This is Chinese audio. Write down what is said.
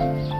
嗯。